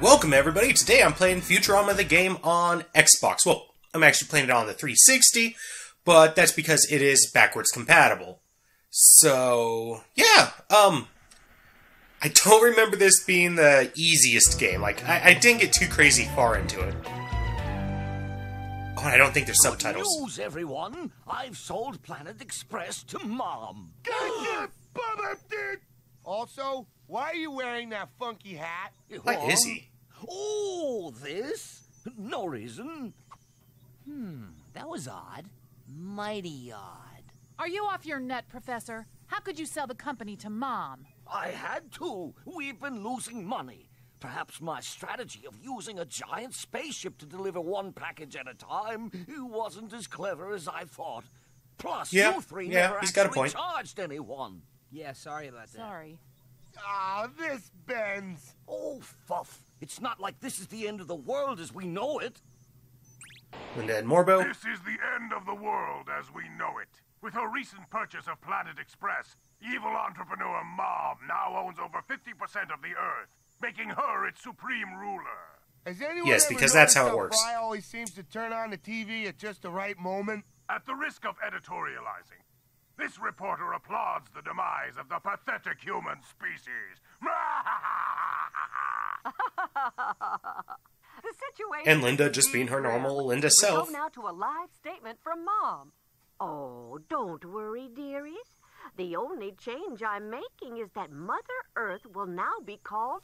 Welcome everybody. Today I'm playing Futurama the game on Xbox. Well, I'm actually playing it on the 360, but that's because it is backwards compatible. So, yeah, um I don't remember this being the easiest game. Like I, I didn't get too crazy far into it. Oh, I don't think there's subtitles. News, everyone! I've sold Planet Express to Mom. Also, why are you wearing that funky hat? Why is he? Oh, this? No reason. Hmm, that was odd. Mighty odd. Are you off your nut, Professor? How could you sell the company to Mom? I had to. We've been losing money. Perhaps my strategy of using a giant spaceship to deliver one package at a time wasn't as clever as I thought. Plus, Yeah, you three yeah, never he's got a actually point. charged anyone. Yeah, sorry about that. Sorry. Ah, this. Oh, fuff. It's not like this is the end of the world as we know it. Linda and Morbo. This is the end of the world as we know it. With her recent purchase of Planet Express, evil entrepreneur Mom now owns over 50% of the Earth, making her its supreme ruler. Has anyone Yes, because that's how it works. Fry always seems to turn on the TV at just the right moment. At the risk of editorializing, this reporter applauds the demise of the pathetic human species. The situation And Linda just being her grim. normal Linda We self. go now to a live statement from Mom. Oh, don't worry, dearies. The only change I'm making is that Mother Earth will now be called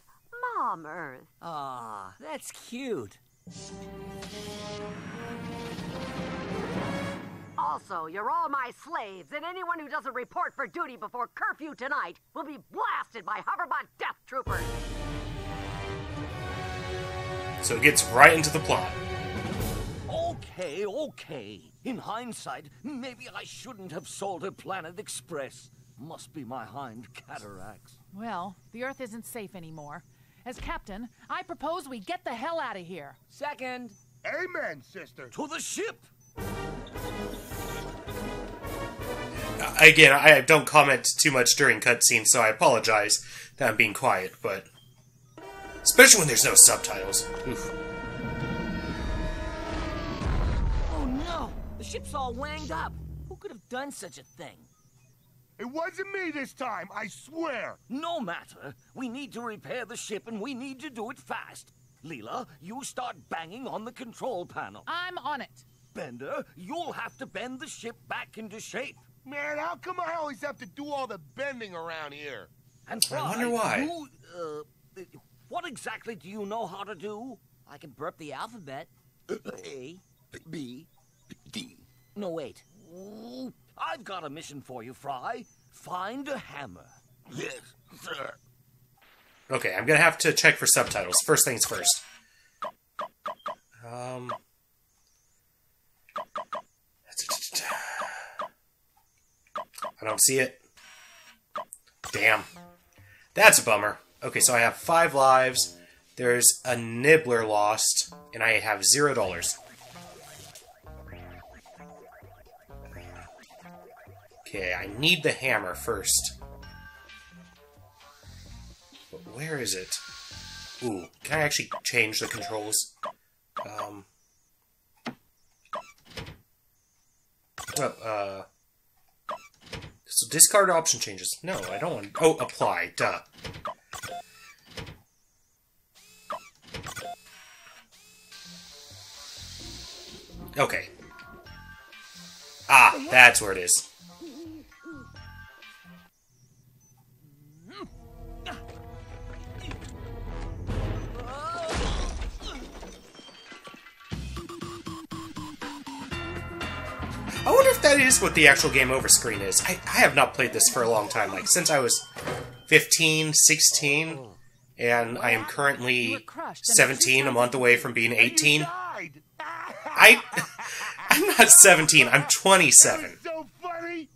Mom Earth. Aw, that's cute. Also, you're all my slaves, and anyone who doesn't report for duty before curfew tonight will be blasted by Hoverbot Death Troopers. So it gets right into the plot. Okay, okay. In hindsight, maybe I shouldn't have sold her Planet Express. Must be my hind cataracts. Well, the Earth isn't safe anymore. As captain, I propose we get the hell out of here. Second. Amen, sister. To the ship! Again, I don't comment too much during cutscenes, so I apologize that I'm being quiet, but. Especially when there's no subtitles. Oof. Oh no! The ship's all wanged up. Who could have done such a thing? It wasn't me this time, I swear. No matter. We need to repair the ship and we need to do it fast. Leela, you start banging on the control panel. I'm on it. Bender, you'll have to bend the ship back into shape. Man, how come I always have to do all the bending around here? And Fry, I Fry, wonder why. You, uh, what exactly do you know how to do? I can burp the alphabet. A, B, D. No, wait. Ooh, I've got a mission for you, Fry. Find a hammer. Yes, sir. Okay, I'm gonna have to check for subtitles. First things first. Um. I don't see it. Damn. That's a bummer. Okay, so I have five lives. There's a nibbler lost, and I have zero dollars. Okay, I need the hammer first. But where is it? Ooh, can I actually change the controls? Um. Well, uh. So discard option changes. No, I don't want. Oh, apply. Duh. Okay. Ah, that's where it is. Is what the actual game over screen is. I, I have not played this for a long time, like since I was 15, 16, and I am currently were crushed, and 17, a month away from being 18. I, I'm not 17, I'm 27.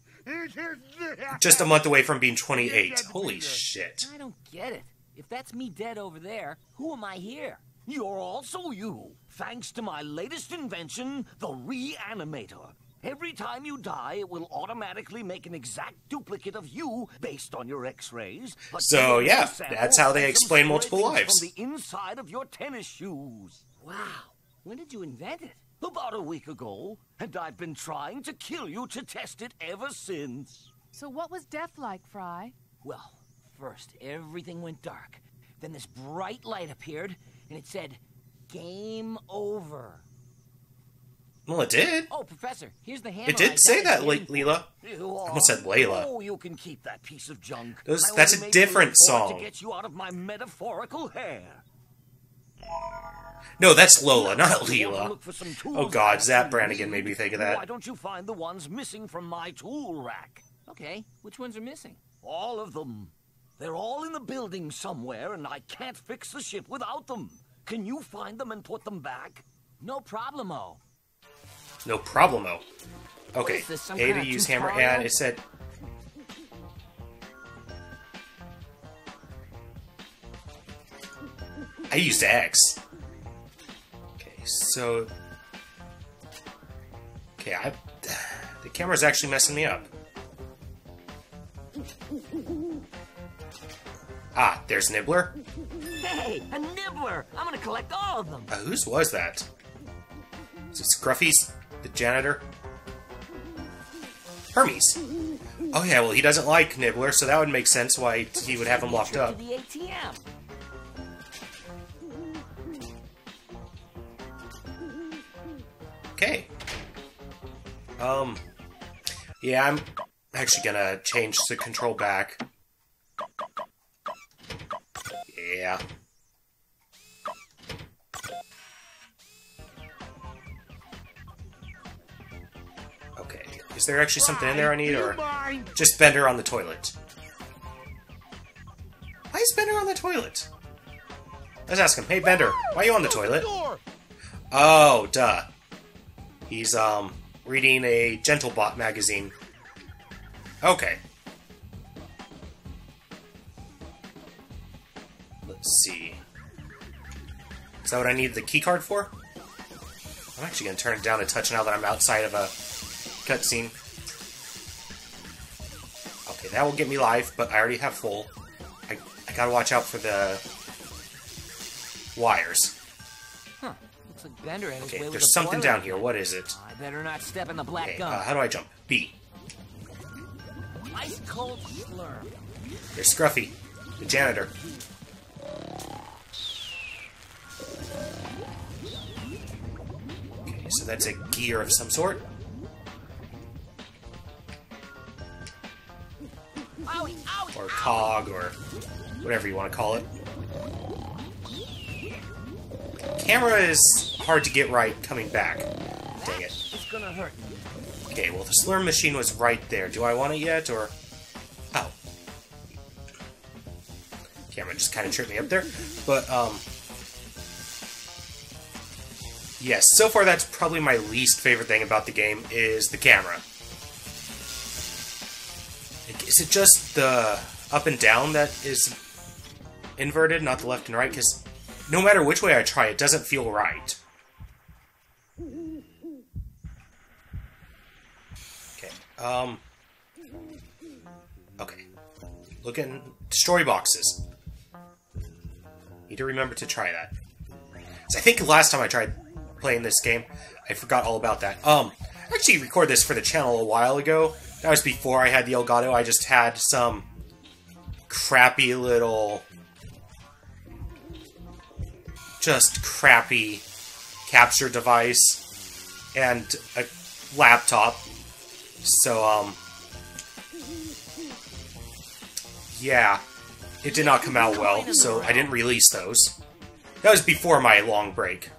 Just a month away from being 28. Holy shit. I don't get it. If that's me dead over there, who am I here? You're also you, thanks to my latest invention, the Reanimator. Every time you die, it will automatically make an exact duplicate of you based on your X-rays. a So, yeah, that's how they explain multiple lives. From the inside of your tennis shoes. Wow. When did you invent it? About a week ago, and I've been trying to kill you to test it ever since. So what was death like, Fry? Well, first, everything went dark. Then this bright light appeared, and it said, Game over. Well, it did. Oh, Professor, here's the hammer. It did I say that, Le- Leela. I almost said Layla. Oh, you can keep that piece of junk. Those- that's a different song. To get you out of my metaphorical hair. No, that's Lola, not You want to Leela. look for some tools Oh god, I Zap Brannigan made me think of that. Why don't you find the ones missing from my tool rack? Okay, which ones are missing? All of them. They're all in the building somewhere, and I can't fix the ship without them. Can you find them and put them back? No problemo. No problemo. Okay, is this, some A to use hammer, and it said. I used X. Okay, so. Okay, I. The camera's actually messing me up. Ah, there's Nibbler. Hey, a nibbler! I'm gonna collect all of them. Uh, whose was that? Is it Scruffy's? The janitor? Hermes. Oh yeah, well he doesn't like Nibbler, so that would make sense why he would have him locked up. Okay. Um. Yeah, I'm actually gonna change the control back. Is there actually something in there I need, or just Bender on the toilet? Why is Bender on the toilet? Let's ask him. Hey, Bender, why are you on the toilet? Oh, duh. He's, um, reading a Gentlebot magazine. Okay. Let's see. Is that what I need the keycard for? I'm actually gonna turn it down a touch now that I'm outside of a cutscene. Okay, that will get me live, but I already have full. I, I gotta watch out for the wires. Huh. Looks like Bender had Okay, way with there's something down here. What is it? I better not step in the black Okay, gum. uh, how do I jump? B. Ice cold slurm. There's Scruffy, the janitor. Okay, so that's a gear of some sort. Cog, or whatever you want to call it. Camera is hard to get right coming back. Dang it. It's gonna hurt. Okay, well, the slurm machine was right there. Do I want it yet, or... Oh. Camera just kind of tripped me up there. But, um... Yes, so far that's probably my least favorite thing about the game, is the camera. Is it just the up and down that is inverted, not the left and right? Because no matter which way I try, it doesn't feel right. Okay. Um. Okay. Look in destroy boxes. Need to remember to try that. 'Cause I think last time I tried playing this game, I forgot all about that. Um, I actually recorded this for the channel a while ago. That was before I had the Elgato. I just had some crappy little, just crappy capture device and a laptop. So, um, yeah, it did not come out well, so I didn't release those. That was before my long break.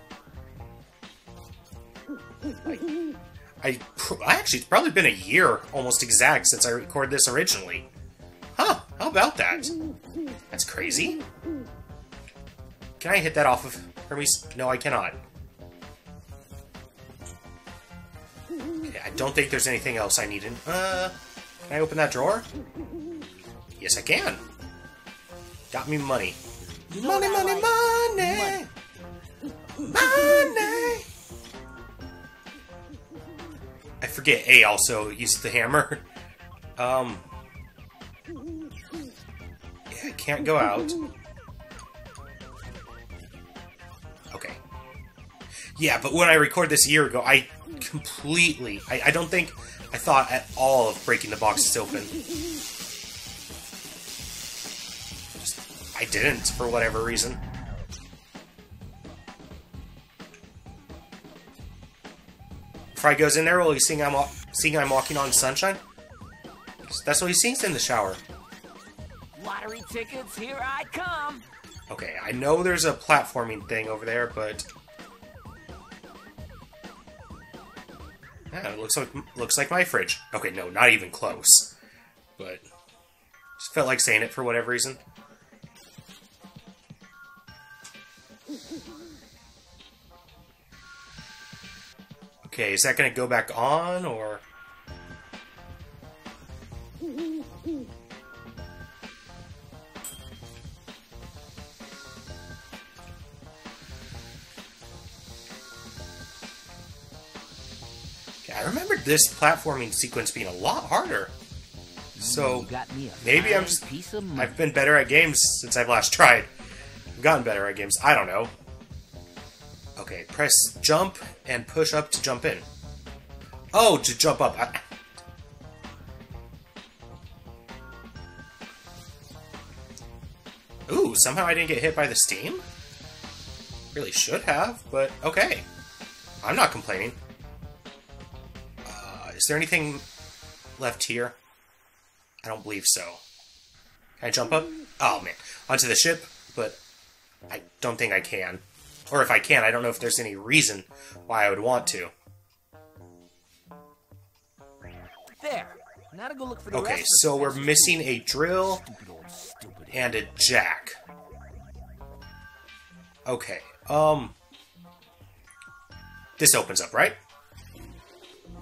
I, I, actually, it's probably been a year, almost exact, since I recorded this originally. How about that? That's crazy. Can I hit that off of Hermes? No, I cannot. Okay, I don't think there's anything else I need in. Uh, can I open that drawer? Yes, I can. Got me money. Money, money, money, money. I forget A also uses the hammer. Um. Can't go out. Okay. Yeah, but when I record this year ago, I completely. I, I don't think I thought at all of breaking the boxes open. Just, I didn't, for whatever reason. Fry goes in there while he's seeing I'm, seeing I'm walking on sunshine. That's what he sings in the shower. Lottery tickets, here I come. Okay, I know there's a platforming thing over there, but yeah, it looks like looks like my fridge. Okay, no, not even close. But just felt like saying it for whatever reason. Okay, is that going to go back on or? I remember this platforming sequence being a lot harder. So got me a maybe I'm just I've been better at games since I've last tried. I've gotten better at games. I don't know. Okay, press jump and push up to jump in. Oh, to jump up. I... Ooh, somehow I didn't get hit by the steam? Really should have, but okay. I'm not complaining. Is there anything left here? I don't believe so. Can I jump up? Oh man, onto the ship, but I don't think I can. Or if I can, I don't know if there's any reason why I would want to. There. Now to go look for the Okay, rest of so the we're missing a drill Stupid old stupid. and a jack. Okay, um. This opens up, right?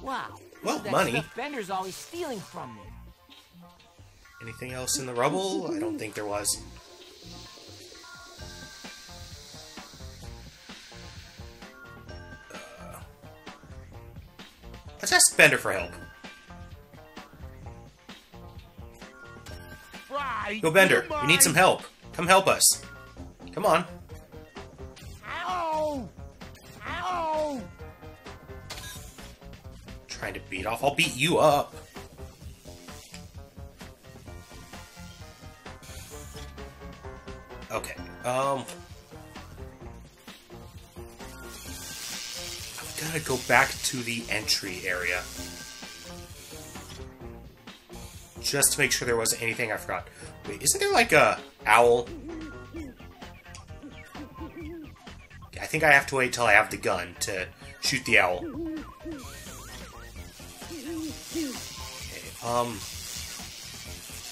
Wow. Well, that money. Bender's always stealing from me. Anything else in the rubble? I don't think there was. Uh, let's ask Bender for help. Fry! Go, Bender. We need some help. Come help us. Come on. Ow! Ow! Trying to beat off. I'll beat you up. Okay. Um. I've got to go back to the entry area. Just to make sure there wasn't anything I forgot. Wait, isn't there like a owl? I think I have to wait till I have the gun to shoot the owl. Um.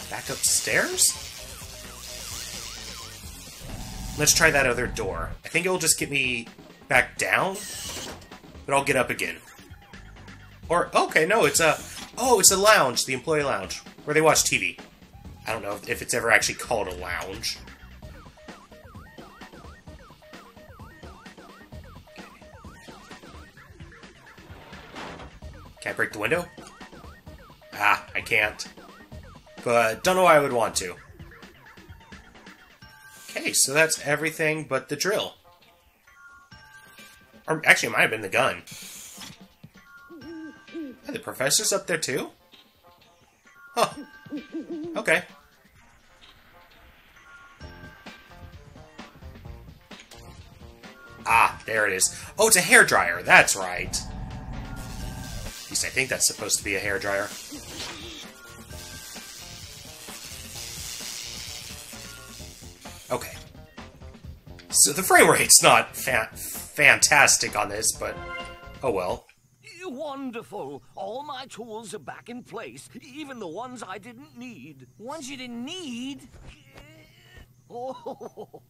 Back upstairs? Let's try that other door. I think it'll just get me back down, but I'll get up again. Or, okay, no, it's a. Oh, it's a lounge, the employee lounge, where they watch TV. I don't know if it's ever actually called a lounge. Can I break the window? I can't. But don't know why I would want to. Okay, so that's everything but the drill. Or actually, it might have been the gun. The professor's up there too? Huh. Okay. Ah, there it is. Oh, it's a hairdryer. That's right. At least I think that's supposed to be a hairdryer. Okay. So the frame rate's not fa- fantastic on this, but oh well. Wonderful. All my tools are back in place, even the ones I didn't need. Ones you didn't need. Oh,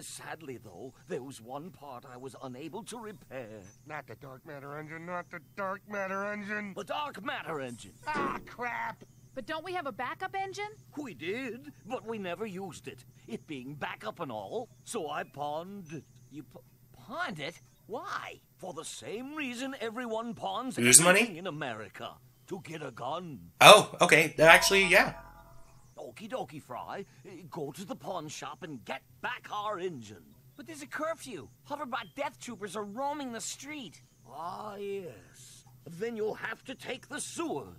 sadly though, there was one part I was unable to repair. Not the dark matter engine, not the dark matter engine. The dark matter engine. Ah, crap! But don't we have a backup engine? We did, but we never used it. It being backup and all, so I pawned it. You p- pawned it? Why? For the same reason everyone pawns Whose everything money? in America. To get a gun. Oh, okay. Actually, yeah. Okie dokie, Fry. Go to the pawn shop and get back our engine. But there's a curfew. Hoverbot death troopers are roaming the street. Ah, yes. Then you'll have to take the sewers.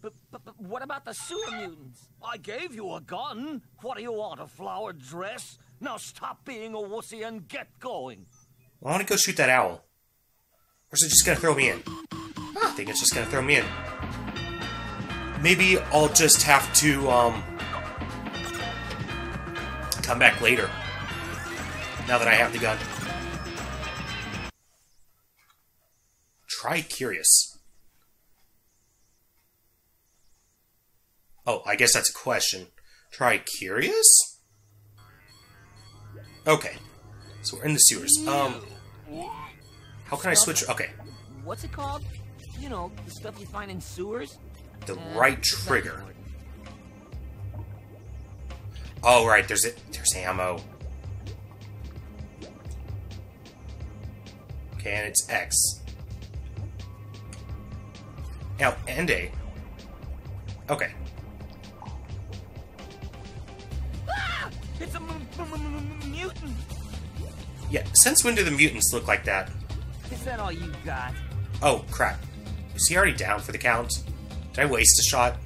But, but, but what about the sewer mutants? I gave you a gun. What do you want, a flowered dress? Now stop being a wussy and get going. I want to go shoot that owl. Or is it just gonna throw me in? I think it's just gonna throw me in. Maybe I'll just have to, um... Come back later. Now that I have the gun. Try curious. Oh, I guess that's a question. Try curious? Okay. So we're in the sewers. Um... How can I switch? Okay, What's it called? You know, the stuff you find in sewers? the Uh, right trigger. Oh, right. There's it. There's ammo. Okay, and it's X. Now, and A. Okay. It's a m- m- m- m- mutant! Yeah. Since when do the mutants look like that? Is that all you got? Oh, crap. Is he already down for the count? Did I waste a shot?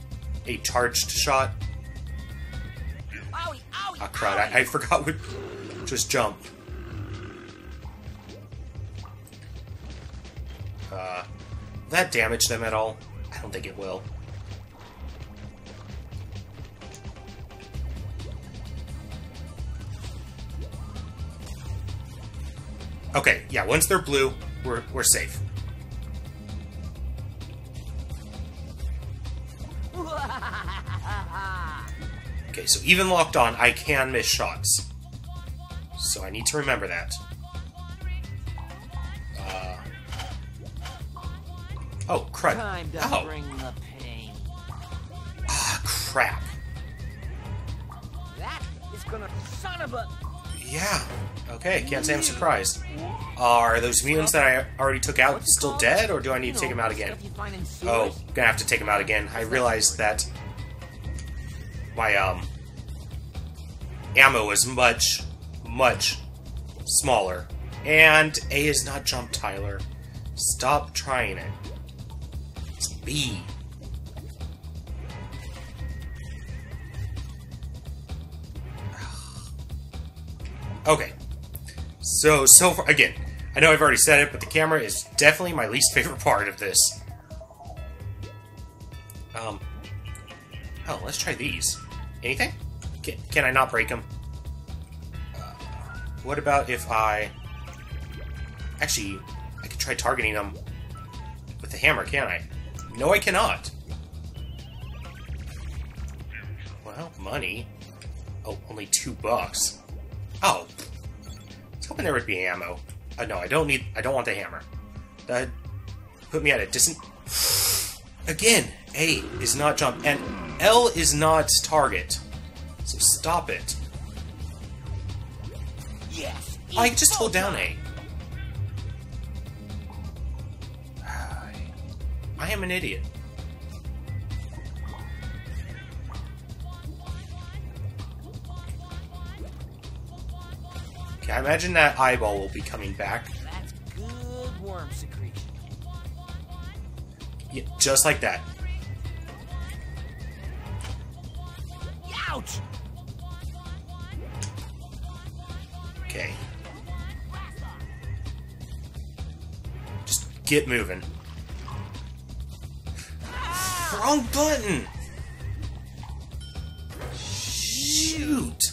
A charged shot? Owie, owie, Ah, crud. I, I forgot what. Just jump. Uh, that damage them at all? I don't think it will. Okay, yeah, once they're blue, we're, we're safe. Okay, so even locked on, I can miss shots. So I need to remember that. Uh, oh, crud. Oh, bring the pain. ah, crap. That is gonna son of a. Yeah. Okay, can't say I'm surprised. Are those mutants that I already took out still dead, or do I need to take them out again? Oh, gonna have to take them out again. I realized that my um ammo is much, much smaller. And A is not jump, Tyler. Stop trying it. It's B. Okay. So, so far, again, I know I've already said it, but the camera is definitely my least favorite part of this. Um. Oh, let's try these. Anything? Can, can I not break them? Uh, what about if I... Actually, I could try targeting them with the hammer, can't I? No, I cannot. Well, money. Oh, only two bucks. Oh. I was hoping there would be ammo. Uh, no, I don't need... I don't want the hammer. That put me at a distant... Again, A is not jump, and L is not target. So stop it. Yes. I just hold down A. I am an idiot. I imagine that eyeball will be coming back. That's good worm secretion. Yeah, just like that. Ouch! Okay. Just get moving. Wrong button! Shoot!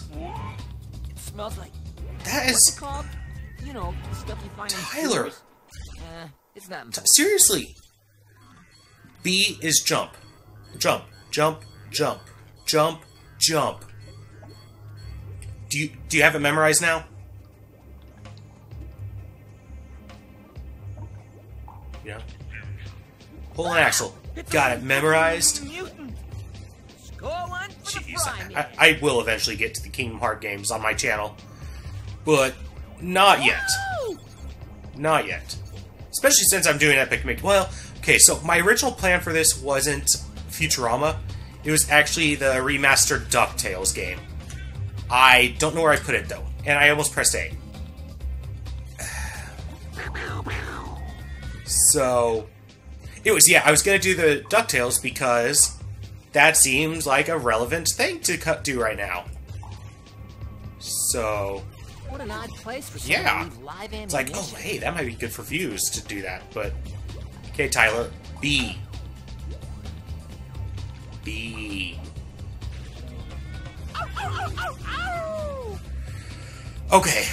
It smells like. That is. called? You know, stuff you find Tyler. sewers. Eh, it's not. Seriously! B is jump. Jump, jump, jump, jump, jump. Do you do you have it memorized now? Yeah. Pull an Axel. Got it memorized. Mutant. Score one for the Jeez, I, I will eventually get to the Kingdom Heart games on my channel, but not yet. Not yet. Especially since I'm doing Epic Mickey. Well, okay, so my original plan for this wasn't Futurama. It was actually the remastered DuckTales game. I don't know where I put it though, and I almost pressed A. So, it was, yeah, I was gonna do the DuckTales because that seems like a relevant thing to do right now. So, What an odd place for Yeah. live it's like, oh, hey, that might be good for views to do that, but. Okay, Tyler. B. B. Okay.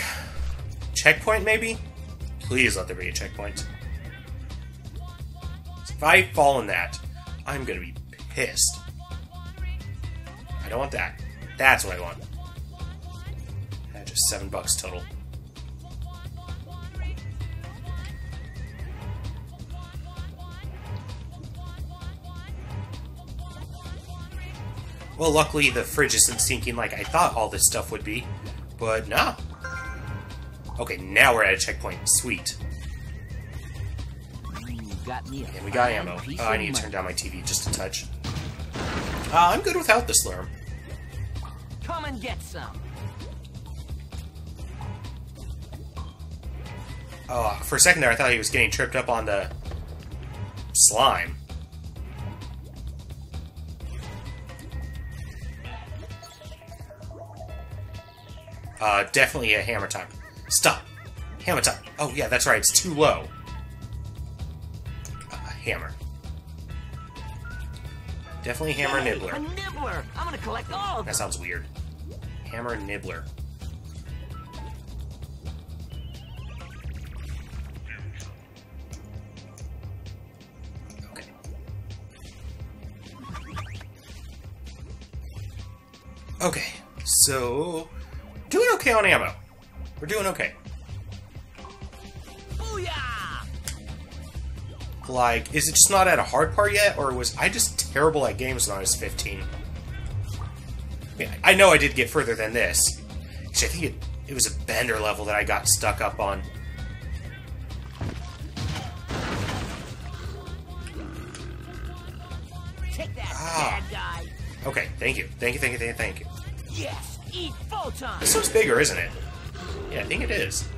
Checkpoint, maybe? Please let there be a checkpoint. If I fall in that, I'm gonna be pissed. I don't want that. That's what I want. Just seven bucks total. Well, luckily the fridge isn't sinking like I thought all this stuff would be, but nah. Okay, now we're at a checkpoint. Sweet. And we got ammo. Uh, I need to turn down my TV just a touch. Uh, I'm good without the slurm. Come and get some. Oh, for a second there, I thought he was getting tripped up on the slime. Uh, definitely a hammer time. Stop. Hammer time. Oh, yeah, that's right. It's too low. Uh, hammer. Definitely hammer Hey, nibbler. A nibbler. I'm gonna collect all That sounds weird. Hammer nibbler. So doing okay on ammo. We're doing okay. Booyah! Like, is it just not at a hard part yet, or was I just terrible at games when I was 15? I, mean, I know I did get further than this. Actually, I think it, it was a bender level that I got stuck up on. Take that, Ah. bad guy. Okay, thank you. Thank you, thank you, thank you, thank you. Yes, eat photon. This one's bigger, isn't it? Yeah, I think it is.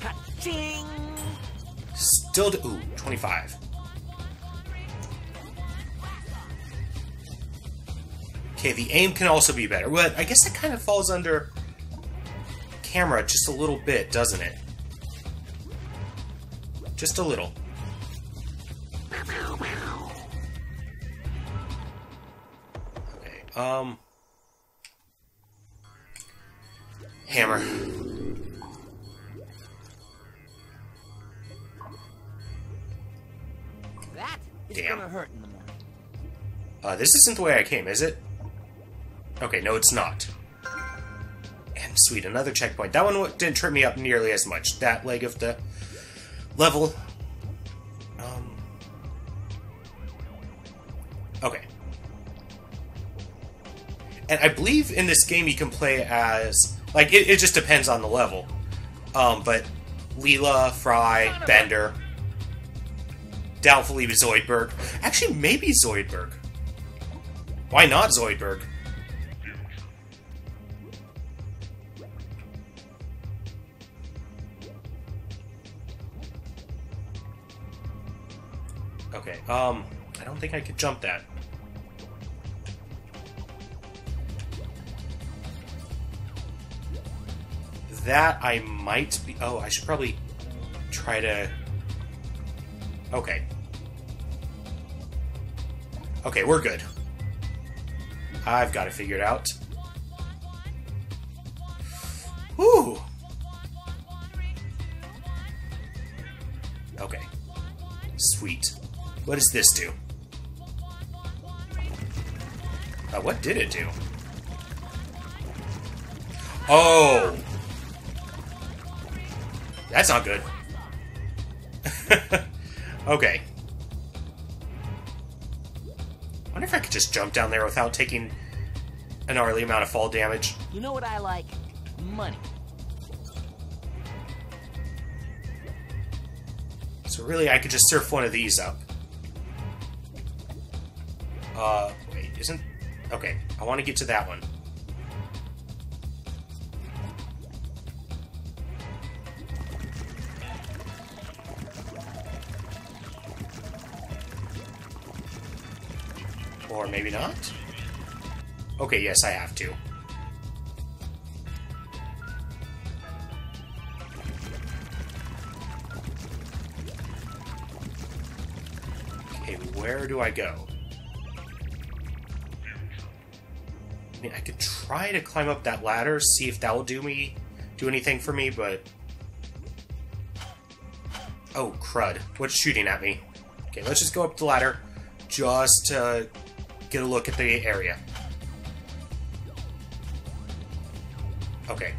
Ka-ching! Still, do, ooh, 25. Okay, the aim can also be better. But I guess that kind of falls under camera just a little bit, doesn't it? Just a little. Okay, um... Hammer. That is Damn. gonna hurt in the morning. Uh, this isn't the way I came, is it? Okay, no, it's not. And sweet, another checkpoint. That one didn't trip me up nearly as much. That leg of the level. Um. Okay. And I believe in this game you can play as like it, it just depends on the level. Um, but Leela, Fry, Bender, doubtfully Zoidberg. Actually, maybe Zoidberg. Why not Zoidberg? Okay, um, I don't think I could jump that. That I might be. Oh, I should probably try to. Okay. Okay, we're good. I've got to figure it figured out. Whew. Okay. Sweet. What does this do? Uh, what did it do? Oh! That's not good. okay. I wonder if I could just jump down there without taking an gnarly amount of fall damage. You know what I like? Money. So really, I could just surf one of these up. Uh, wait, isn't... Okay, I want to get to that one. Or maybe not? Okay, yes, I have to. Okay, where do I go? I mean, I could try to climb up that ladder, see if that will do me, do anything for me, but... Oh, crud. What's shooting at me? Okay, let's just go up the ladder, just to get a look at the area. Okay.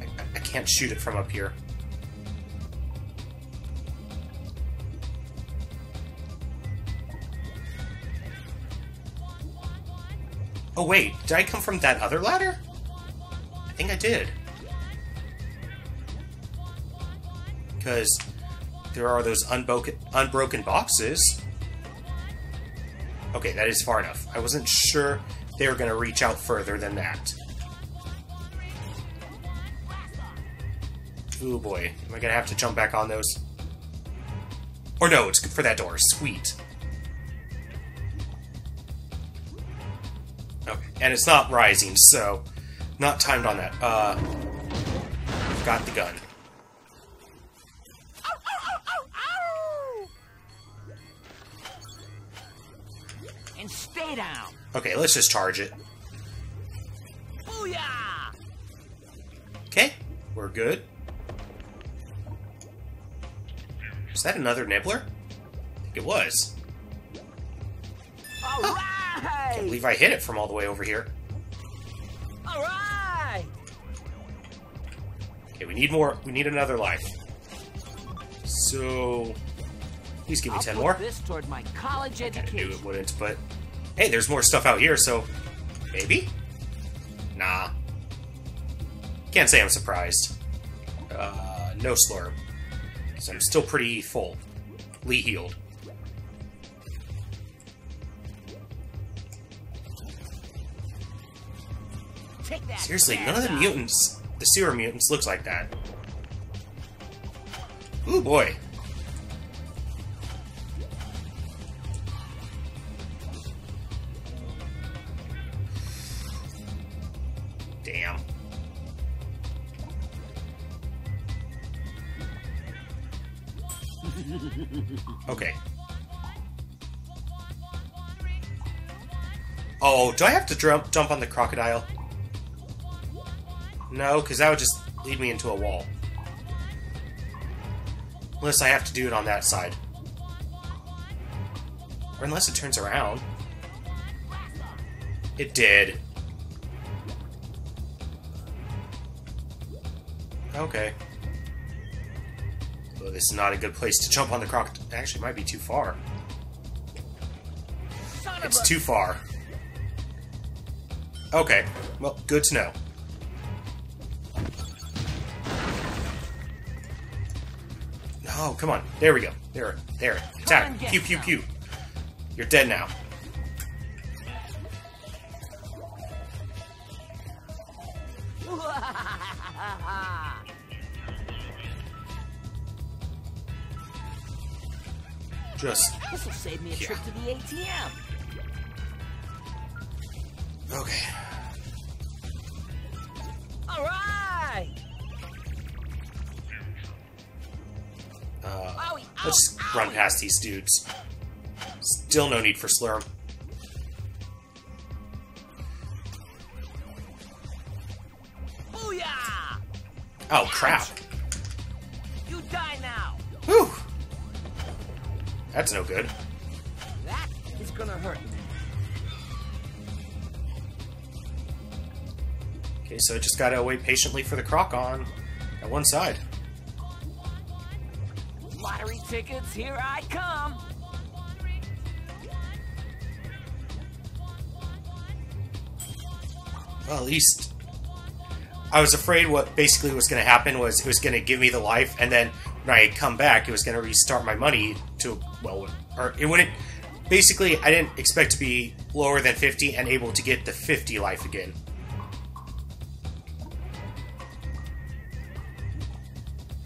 I, I can't shoot it from up here. Oh wait, did I come from that other ladder? I think I did. Because there are those unbroken, unbroken boxes. Okay, that is far enough. I wasn't sure they were going to reach out further than that. Oh boy, am I going to have to jump back on those? Or no, it's for that door. Sweet. Okay, and it's not rising, so not timed on that. Uh, I've got the gun. Okay, let's just charge it. Booyah! Okay, we're good. Is that another nibbler? I think it was. All I right! believe I hit it from all the way over here. All right! Okay, we need more. We need another life. So, please give me I'll ten put more. this toward my college education. I knew it wouldn't, but hey, there's more stuff out here, so maybe? Nah. Can't say I'm surprised. Uh, no slurp. Because I'm still pretty full. Lee healed. Seriously, none of the mutants, the sewer mutants, looks like that. Ooh boy. Do I have to jump jump on the crocodile? No, because that would just lead me into a wall. Unless I have to do it on that side. Or unless it turns around. It did. Okay. Well, this is not a good place to jump on the croc. Actually, it might be too far. It's too far. Okay. Well, good to know. Oh, come on. There we go. There, there. Attack. Pew, pew, pew. You're dead now. Just This'll save me a Yeah. trip to the ATM. Run past these dudes. Still no need for Slurm. Booyah! Oh crap! You die now. Whew. That's no good. That is gonna hurt. Okay, so I just gotta wait patiently for the croc on at one side. Tickets, here I come. Well, at least I was afraid what basically was going to happen was it was going to give me the life, and then when I come back, it was going to restart my money to, well, or it wouldn't. Basically, I didn't expect to be lower than 50 and able to get the 50 life again.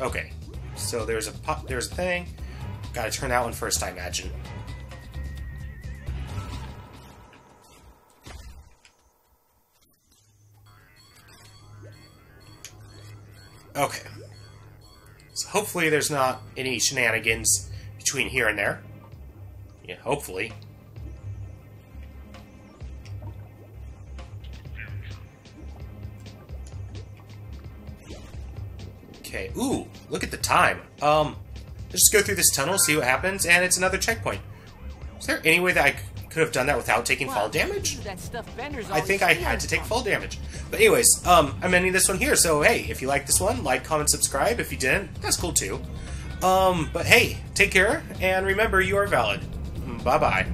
Okay, so there's a there's a thing. Gotta turn that one first, I imagine. Okay. So hopefully there's not any shenanigans between here and there. Yeah, hopefully. Okay. Ooh, time. Um, let's just go through this tunnel, see what happens, and it's another checkpoint. Is there any way that I could have done that without taking fall damage? That stuff Bender's I think I had to take fall damage. But anyways, um, I'm ending this one here. So hey, if you like this one, like, comment, subscribe. If you didn't, that's cool too. Um, but hey, take care and remember you are valid. Bye bye.